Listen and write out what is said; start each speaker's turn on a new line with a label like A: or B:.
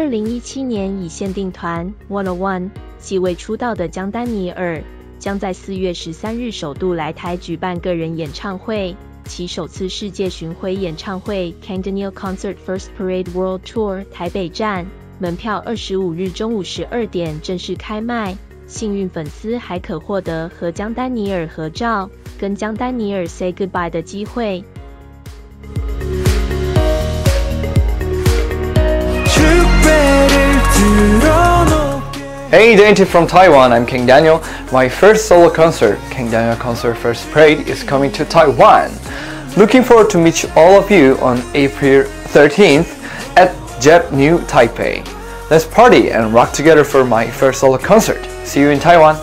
A: 二零一七年以限定团 One One 继位出道的江丹尼尔，将在四月十三日首度来台举办个人演唱会。其首次世界巡回演唱会 c a n d a n i e l Concert First Parade World Tour 台北站门票二十五日中午十二点正式开卖。幸运粉丝还可获得和江丹尼尔合照、跟江丹尼尔 say goodbye 的机会。
B: Hey, Dainty from Taiwan, I'm King Daniel. My first solo concert, King Daniel Concert First Parade, is coming to Taiwan. Looking forward to meet all of you on April 13th at JEP New Taipei. Let's party and rock together for my first solo concert. See you in Taiwan.